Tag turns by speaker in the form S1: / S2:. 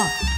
S1: 好。